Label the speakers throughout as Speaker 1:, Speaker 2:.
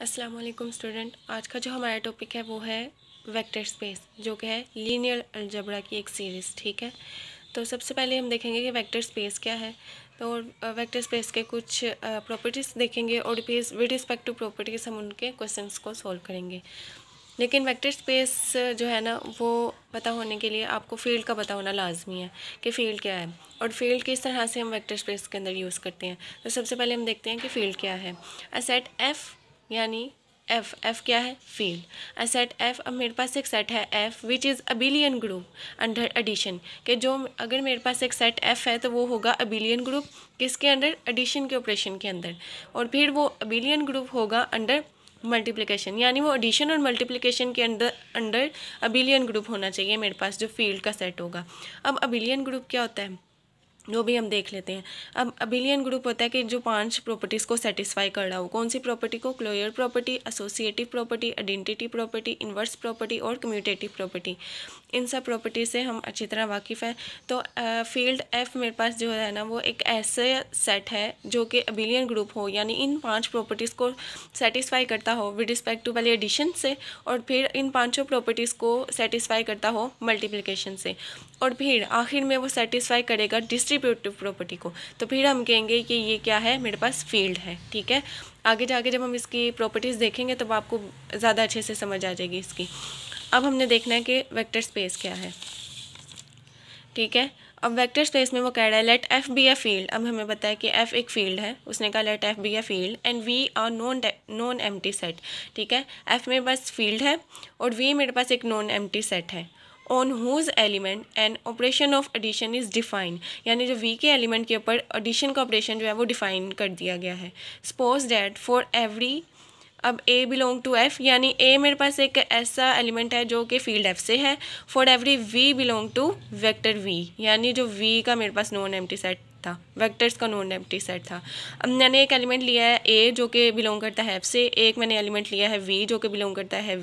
Speaker 1: अस्सलाम वालेकुम स्टूडेंट आज का जो हमारा टॉपिक है वो है वेक्टर स्पेस जो कि है लीनियर अलजबरा की एक सीरीज़ ठीक है? तो सबसे पहले हम देखेंगे कि वेक्टर स्पेस क्या है। तो वेक्टर स्पेस के कुछ प्रॉपर्टीज़ देखेंगे और विद रिस्पेक्ट टू प्रॉपर्टीज़ हम उनके क्वेश्चंस को सॉल्व करेंगे। लेकिन वेक्टर स्पेस जो है ना, वो पता होने के लिए आपको फ़ील्ड का पता होना लाजमी है कि फ़ील्ड क्या है। और फ़ील्ड किस तरह से हम वेक्टर स्पेस के अंदर यूज़ करते हैं। तो सबसे पहले हम देखते हैं कि फ़ील्ड क्या है। अ सेट एफ़ यानी एफ़ एफ़ क्या है? फ़ील्ड अ सेट एफ़ अब मेरे पास एक सेट है F which is abelian group under addition के जो अगर मेरे पास एक सेट एफ़ है तो वो होगा अबिलियन ग्रुप किसके अंडर एडिशन के ऑपरेशन के अंदर. और फिर वो अबिलियन ग्रुप होगा अंडर मल्टीप्लिकेशन यानी वो एडिशन और मल्टीप्लिकेशन के अंदर अंडर अबिलियन ग्रुप होना चाहिए मेरे पास, जो फ़ील्ड का सेट होगा. अब अबिलियन ग्रुप क्या होता है? जो भी हम देख लेते हैं। अब अबिलियन ग्रुप होता है कि जो पाँच प्रॉपर्टीज़ को सेटिस्फाई कर रहा हो, कौन सी प्रॉपर्टी को? Closure property associative property identity property inverse property और कम्यूटेटिव प्रॉपर्टी इन सब प्रॉपर्टी से हम अच्छी तरह वाकिफ़ हैं। तो फ़ील्ड एफ़ मेरे पास जो है ना, वो एक ऐसे सेट है जो कि अबिलियन ग्रुप हो, यानी इन पाँच प्रॉपर्टीज़ को सेटिस्फाई करता हो विद रिस्पेक्ट टू पहले एडिशन से और फिर इन पाँचों प्रॉपर्टीज़ को सेटिस्फाई करता हो मल्टीप्लिकेशन से। और फिर आखिर में वो सेटिस्फाई करेगा डिस्ट्रीब्यूटिव प्रॉपर्टी को। तो फिर हम कहेंगे कि ये क्या है? मेरे पास फ़ील्ड है, ठीक है? आगे जाके जब हम इसकी प्रॉपर्टीज़ देखेंगे तब तो आपको ज़्यादा अच्छे से समझ आ जाएगी इसकी। अब हमने देखना है कि वेक्टर स्पेस क्या है। ठीक है? अब वेक्टर स्पेस में वो कह रहा है let F be a field अब हमें है कि एफ़ एक फ़ील्ड है। उसने कहा let F be a field and V are non non M set ठीक है? एफ़ मेरे पास फ़ील्ड है और वी मेरे पास एक नॉन एम सेट है। On whose element and operation of addition is define यानी जो वी के एलिमेंट के ऊपर एडिशन का ऑपरेशन जो है वो डिफाइन कर दिया गया है। सपोज़ डैट फॉर एवरी अब ए बिलोंग टू एफ़ यानी ए मेरे पास एक ऐसा एलिमेंट है जो कि फ़ील्ड एफ़ से है। For every V belong to vector V यानी जो वी का मेरे पास नॉन एम्प्टी सेट था। वेक्टर्स का नॉन एम्प्टी सेट था। अब मैंने एक एलिमेंट लिया है ए जो कि बिलोंग करता है एफ़ से। एक मैंने एलिमेंट लिया है वी जो कि बिलोंग करता है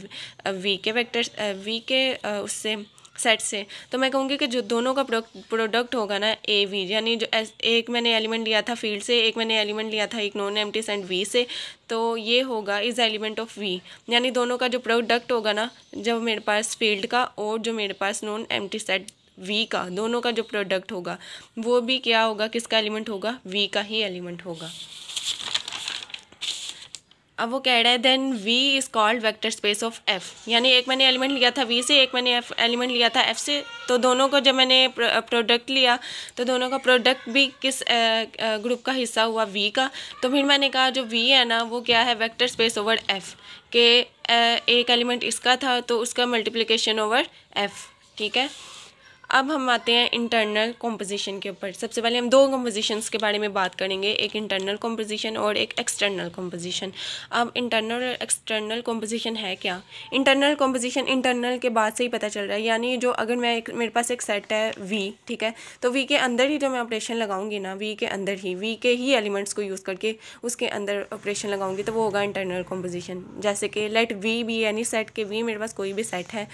Speaker 1: वी के वेक्टर्स वी के उससे। सेट से। तो मैं कहूँगी कि जो दोनों का प्रोडक्ट होगा ना ए वी यानी जो एक मैंने एलिमेंट लिया था फ़ील्ड से, एक मैंने एलिमेंट लिया था एक नॉन एम्प्टी सेट वी से तो ये होगा इज़ एलिमेंट ऑफ़ वी यानी दोनों का जो प्रोडक्ट होगा ना, जब मेरे पास फ़ील्ड का और जो मेरे पास नॉन एम्प्टी सेट वी का, दोनों का जो प्रोडक्ट होगा, वो भी क्या होगा, किसका एलिमेंट होगा? वी का ही एलिमेंट होगा। अब वो कह रहा है then V is called vector space of F यानी एक मैंने एलिमेंट लिया था वी से, एक मैंने एफ़ एलिमेंट लिया था एफ़ से। तो दोनों को जब मैंने प्रोडक्ट लिया तो दोनों का प्रोडक्ट भी किस ग्रुप का हिस्सा हुआ? वी का। तो फिर मैंने कहा, जो वी है ना, वो क्या है? वेक्टर स्पेस ओवर एफ़ के एक एलिमेंट इसका था तो उसका मल्टीप्लिकेशन ओवर एफ़ ठीक है? अब हम आते हैं इंटरनल कॉम्पोजिशन के ऊपर। सबसे पहले हम दो कॉम्पोजिशंस के बारे में बात करेंगे, एक इंटरनल कॉम्पोजिशन और एक एक्सटर्नल कॉम्पोजिशन अब इंटरनल और एक्सटर्नल कॉम्पोजिशन है क्या? इंटरनल कॉम्पोजिशन इंटरनल के बाद से ही पता चल रहा है। यानी जो अगर मैं एक, मेरे पास एक सेट है वी ठीक है? तो वी के अंदर ही जो मैं ऑपरेशन लगाऊँगी ना वी के अंदर ही वी के ही एलिमेंट्स को यूज़ करके उसके अंदर ऑपरेशन लगाऊँगी तो वो होगा इंटरनल कॉम्पोजिशन जैसे कि लेट वी बी यानी सेट के वी मेरे पास कोई भी सेट है।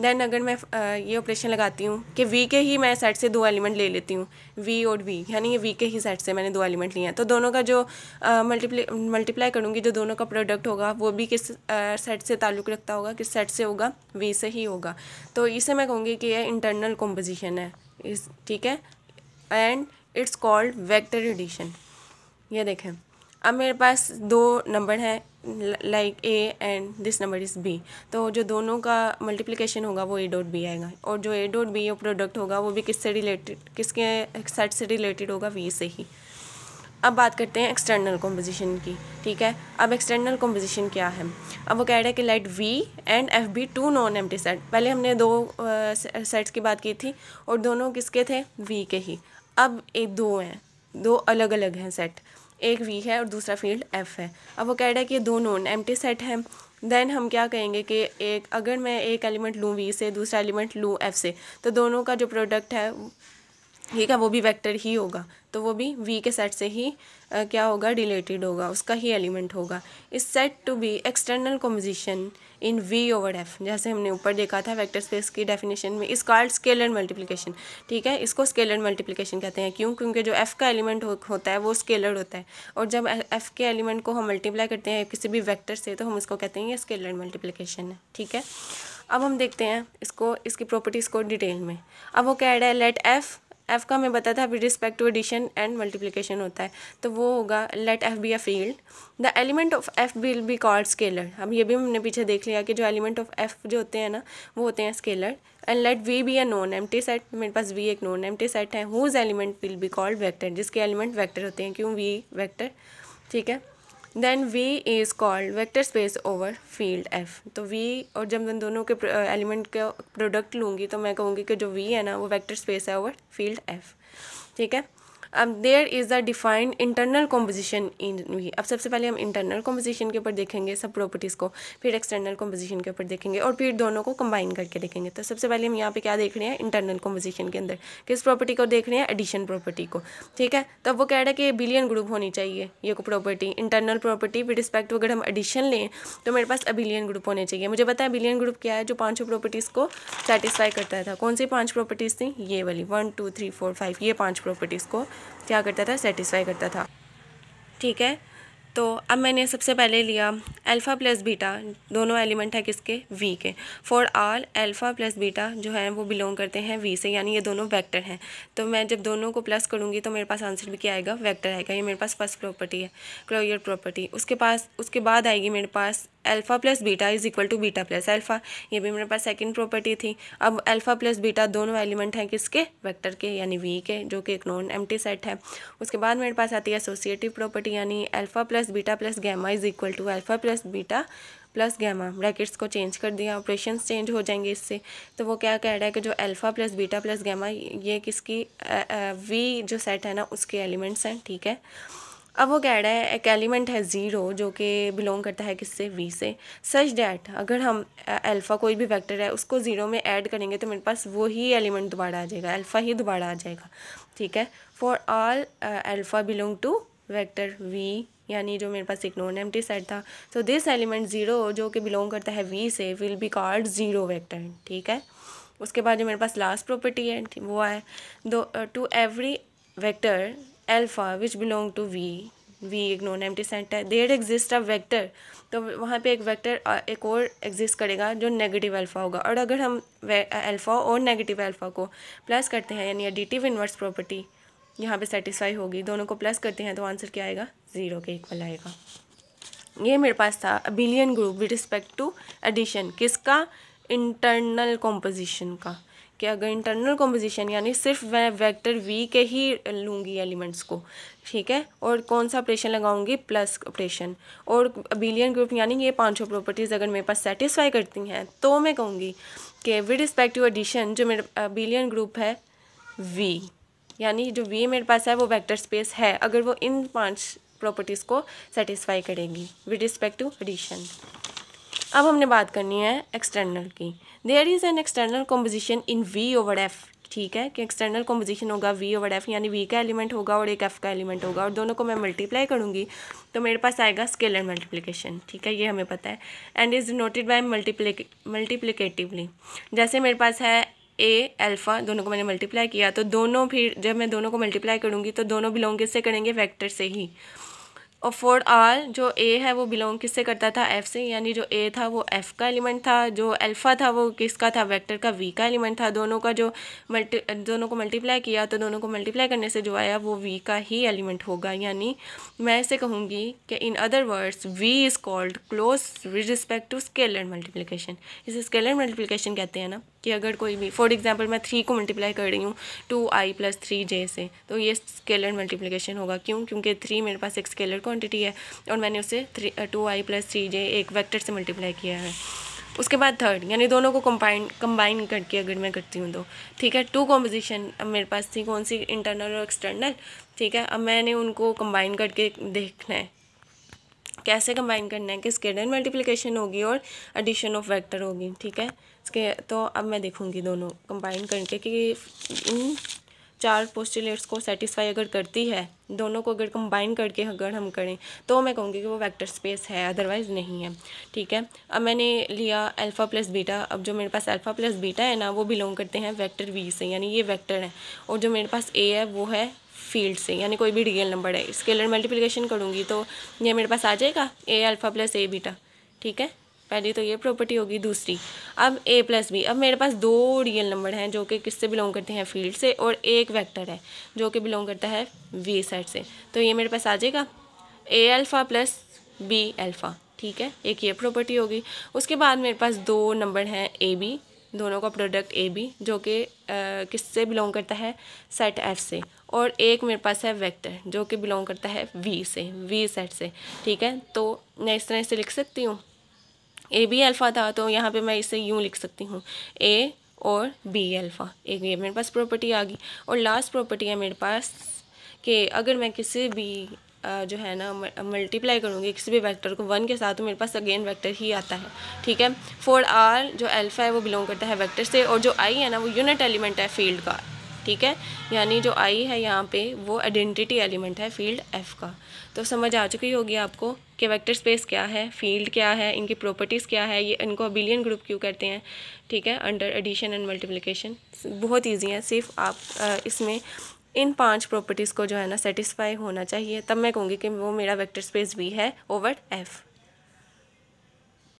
Speaker 1: देन अगर मैं ये ऑपरेशन लगाती हूँ कि वी के ही मैं सेट से दो एलिमेंट ले लेती हूँ। वी और वी यानी ये वी के ही सेट से मैंने दो एलिमेंट लिए हैं। तो दोनों का जो मल्टीप्लाई मल्टीप्लाई करूँगी, जो दोनों का प्रोडक्ट होगा, वो भी किस सेट से ताल्लुक़ रखता होगा, किस सेट से होगा वी से ही होगा। तो इसे मैं कहूँगी कि यह इंटरनल कॉम्पोजिशन है। इस, ठीक है? And it's called vector addition ये देखें। अब मेरे पास दो नंबर हैं। Like A and this number is B तो जो दोनों का मल्टीप्लिकेशन होगा वो ए डॉट बी आएगा। और जो ए डॉट बी प्रोडक्ट होगा वो भी किससे रिलेटेड किसके सेट से रिलेटेड होगा? वी से ही। अब बात करते हैं एक्सटर्नल कॉम्पोजिशन की, ठीक है? अब एक्सटर्नल कॉम्पोजिशन क्या है? अब वो कह रहे हैं कि let V and F be two non empty set पहले हमने दो सेट्स की बात की थी और दोनों किसके थे? वी के ही। अब एक दो हैं, दो अलग अलग हैं सेट एक वी है और दूसरा फ़ील्ड एफ़ है। अब वो कह रहा है कि दो नॉन एम्प्टी सेट हैं। देन हम क्या कहेंगे कि एक, अगर मैं एक एलिमेंट लूँ वी से, दूसरा एलिमेंट लूँ एफ़ से तो दोनों का जो प्रोडक्ट है ठीक है वो भी वेक्टर ही होगा। तो वो भी वी के सेट से ही आ, क्या होगा? रिलेटेड होगा। उसका ही एलिमेंट होगा। इस set to be external composition in V over F जैसे हमने ऊपर देखा था वेक्टर स्पेस की डेफिनेशन में इस कार्ड स्केलर मल्टीप्लिकेशन ठीक है? इसको स्केलर मल्टीप्लिकेशन कहते हैं। क्यों? क्योंकि जो एफ़ का एलिमेंट हो, होता है वो स्केलर होता है। और जब एफ़ के एलिमेंट को हम मल्टीप्लाई करते हैं किसी भी वैक्टर से तो हम इसको कहते हैं ये स्केलर मल्टीप्लिकेशन है। ठीक है? अब हम देखते हैं इसको इसकी प्रॉपर्टीज़ को डिटेल में। अब वो कह रहा है लेट एफ़ एफ़ का मैं बताया था with respect to addition and multiplication होता है। तो वो होगा let F be a field the element of F will be called scalar अब ये भी हमने पीछे देख लिया कि जो एलिमेंट ऑफ़ एफ़ जो होते हैं ना, वो होते हैं scalar and let V be a non empty set मेरे पास वी एक नॉन एम टी सेट है whose element will be called vector जिसके एलिमेंट वैक्टर होते हैं, क्यों वी वैक्टर ठीक है? Then V is called vector space over field F तो वी और जब मैं दोनों के एलिमेंट का प्रोडक्ट लूँगी तो मैं कहूँगी कि जो वी है ना, वो वेक्टर स्पेस है ओवर फ़ील्ड एफ़ ठीक है? अब there is the defined internal composition in V अब सबसे पहले हम इंटरनल कॉम्पोजिशन के ऊपर देखेंगे सब प्रॉपर्टीज़ को, फिर एक्सटर्नल कॉम्पोजिशन के ऊपर देखेंगे और फिर दोनों को कंबाइन करके देखेंगे। तो सबसे पहले हम यहाँ पे क्या देख रहे हैं? इंटरनल कॉम्पोजिशन के अंदर। किस प्रॉपर्टी को देख रहे हैं? एडिशन प्रॉपर्टी को। ठीक है? तो वो कह रहा है कि बिलियन ग्रुप होनी चाहिए, ये को property internal property with respect अगर हम एडिशन लें तो मेरे पास अबिलियन ग्रुप होने चाहिए। मुझे है बिलियन ग्रुप क्या है जो पाँचों प्रॉपर्टीज़ को सेटिस्फाई करता था? कौन सी पाँच प्रॉपर्टीज़ थी? ये वाली। One two three four five ये पाँच प्रॉपर्टीज़ को क्या करता था सेटिस्फाई करता था। ठीक है? तो अब मैंने सबसे पहले लिया अल्फ़ा प्लस बीटा दोनों एलिमेंट है किसके? वी के। For all alpha plus beta जो है, वो बिलोंग करते हैं वी से, यानी ये दोनों वेक्टर हैं। तो मैं जब दोनों को प्लस करूँगी तो मेरे पास आंसर भी क्या आएगा? वेक्टर आएगा। ये मेरे पास फ़र्स्ट प्रॉपर्टी है क्लोयर प्रॉपर्टी उसके पास, उसके बाद आएगी मेरे पास alpha plus beta is equal to beta plus alpha ये भी मेरे पास सेकंड प्रॉपर्टी थी। अब अल्फ़ा प्लस बीटा दोनों एलिमेंट हैं किसके? वेक्टर के, यानी वी के, जो कि एक नॉन एम्प्टी सेट है। उसके बाद मेरे पास आती है एसोसिएटिव प्रॉपर्टी यानी alpha plus beta plus gamma is equal to alpha plus beta plus gamma brackets को चेंज कर दिया ऑपरेशन चेंज हो जाएँगे इससे। तो वो क्या कह रहा है कि जो alpha plus beta plus gamma ये किसकी वी जो सेट है ना, उसके एलिमेंट्स हैं, ठीक है? अब वो कह रहा है, एक एलिमेंट है ज़ीरो जो कि बिलोंग करता है किससे? वी से. सच डैट अगर हम अल्फ़ा कोई भी वेक्टर है, उसको ज़ीरो में ऐड करेंगे तो मेरे पास वो ही एलिमेंट दोबारा आ जाएगा अल्फ़ा ही दोबारा आ जाएगा। ठीक है? For all alpha belong to vector V यानी जो मेरे पास एक नॉन एम्प्टी सेट था। सो दिस एलिमेंट ज़ीरो जो कि बिलोंग करता है वी से will be called zero vector ठीक है? उसके बाद जो मेरे पास लास्ट प्रॉपर्टी है, वो है, दो to every vector alpha which belong to V V एक नॉन एम्प्टी सेट है देयर एग्जिस्ट अ वेक्टर तो वहाँ पे एक वेक्टर एक और एग्जिस्ट करेगा जो नेगेटिव अल्फ़ा होगा। और अगर हम अल्फ़ा और नेगेटिव अल्फ़ा को प्लस करते हैं, यानी एडिटिव इन्वर्स प्रॉपर्टी यहाँ पे सेटिस्फाई होगी। दोनों को प्लस करते हैं तो आंसर क्या आएगा? ज़ीरो के इक्वल आएगा। ये मेरे पास था abelian group with respect to addition किसका? इंटरनल कॉम्पोजिशन का। कि अगर इंटरनल कॉम्पोजिशन यानी सिर्फ़ मैं वेक्टर वी के ही लूँगी एलिमेंट्स को, ठीक है? और कौन सा ऑपरेशन लगाऊँगी? प्लस ऑपरेशन और बिलियन ग्रुप यानी ये पाँचों प्रॉपर्टीज़ अगर मेरे पास सेटिस्फाई करती हैं तो मैं कहूँगी कि विद रिस्पेक्ट टू एडिशन जो मेरे बिलियन ग्रुप है वी यानी जो वी मेरे पास है, वो वेक्टर स्पेस है, अगर वो इन पाँच प्रॉपर्टीज़ को सेटिस्फाई करेगी विद रिस्पेक्ट टू एडिशन अब हमने बात करनी है एक्सटर्नल की। There is an external composition in V over F ठीक है? कि एक्सटर्नल कॉम्पोजिशन होगा वी ओवर एफ़ यानी वी का एलिमेंट होगा और एक एफ़ का एलिमेंट होगा, और दोनों को मैं मल्टीप्लाई करूँगी तो मेरे पास आएगा स्केलर मल्टीप्लिकेशन ठीक है? ये हमें पता है। And is noted by multiplic multiplicatively जैसे मेरे पास है ए अल्फ़ा दोनों को मैंने मल्टीप्लाई किया तो दोनों फिर, जब मैं दोनों को मल्टीप्लाई करूँगी तो दोनों बिलोंग किससे करेंगे? वैक्टर से ही। फोर आर जो ए है, वो बिलोंग किससे करता था? एफ़ से, यानी जो ए था, वो एफ़ का एलिमेंट था, जो अल्फ़ा था, वो किसका था? वेक्टर का वी का एलिमेंट था। दोनों का जो मल्टी दोनों को मल्टीप्लाई किया तो दोनों को मल्टीप्लाई करने से जो आया, वो वी का ही एलिमेंट होगा। यानी मैं ऐसे कहूँगी कि in other words V is called close with respect to scalar multiplication इसे स्केलर मल्टीप्लिकेशन कहते हैं ना? कि अगर कोई भी फॉर एग्जांपल मैं थ्री को मल्टीप्लाई कर रही हूँ two i plus three j से तो ये स्केलर मल्टीप्लिकेशन होगा। क्यों? क्योंकि थ्री मेरे पास एक स्केलर क्वान्टिटी है, और मैंने उसे three two i plus three j एक वैक्टर से मल्टीप्लाई किया है। उसके बाद थर्ड यानी दोनों को कंबाइन कंबाइन करके अगर मैं करती हूँ तो। ठीक है? टू कॉम्पोजिशन अब मेरे पास थी कौन सी इंटरनल और एक्सटर्नल ठीक है? अब मैंने उनको कंबाइन करके देखना है। कैसे कंबाइन करना है कि स्केलर मल्टीप्लिकेशन होगी और एडिशन ऑफ़ वेक्टर होगी, ठीक है? इसके तो अब मैं देखूँगी दोनों कंबाइन करके कि इन चार पोस्टुलेट्स को सेटिस्फाई अगर करती है, दोनों को अगर कंबाइन करके अगर हम करें तो मैं कहूँगी कि वो वेक्टर स्पेस है अदरवाइज़ नहीं है, ठीक है? अब मैंने लिया अल्फ़ा प्लस बीटा अब जो मेरे पास अल्फ़ा प्लस बीटा है ना, वो बिलोंग करते हैं वेक्टर वी से, यानी ये वेक्टर है, और जो मेरे पास ए है, वो है फ़ील्ड से, यानी कोई भी रियल नंबर है। स्केलर मल्टीप्लिकेशन करूँगी तो ये मेरे पास आ जाएगा a alpha plus a beta ठीक है? पहली तो ये प्रॉपर्टी होगी, दूसरी। अब ए प्लस बी अब मेरे पास दो रियल नंबर हैं जो कि किससे बिलोंग करते हैं फ़ील्ड से और एक वेक्टर है जो कि बिलोंग करता है वी सेट से। तो ये मेरे पास आ जाएगा a alpha plus b alpha ठीक है? एक ये प्रॉपर्टी होगी। उसके बाद मेरे पास दो नंबर हैं ए बी दोनों का प्रोडक्ट ए बी जो कि किससे बिलोंग करता है? सेट एफ़ से। और एक मेरे पास है वेक्टर जो कि बिलोंग करता है वी से वी सेट से। ठीक है? तो मैं इस तरह से लिख सकती हूँ। ए बी अल्फ़ा था तो यहाँ पे मैं इसे यूँ लिख सकती हूँ। ए और बी अल्फ़ा। एक ये मेरे पास प्रॉपर्टी आ गई। और लास्ट प्रॉपर्टी है मेरे पास कि अगर मैं किसी भी जो है ना मल्टीप्लाई करूँगी, किसी भी वेक्टर को वन के साथ तो मेरे पास अगेन वेक्टर ही आता है। ठीक है? फोर आर जो अल्फ़ा है, वो बिलोंग करता है वेक्टर से, और जो आई है ना, वो यूनिट एलिमेंट है फ़ील्ड का। ठीक है? यानी जो आई है यहाँ पे, वो आइडेंटिटी एलिमेंट है फ़ील्ड एफ़ का। तो समझ आ चुकी होगी आपको कि वेक्टर स्पेस क्या है फ़ील्ड क्या है, इनकी प्रॉपर्टीज़ क्या है, ये इनको अबिलियन ग्रुप क्यों करते हैं? ठीक है? अंडर एडिशन एंड मल्टीप्लिकेशन बहुत ईजी है, सिर्फ़ आप इसमें इन पाँच प्रॉपर्टीज़ को जो है ना सेटिस्फाई होना चाहिए। तब मैं कहूँगी कि वो मेरा वेक्टर स्पेस भी है ओवर एफ़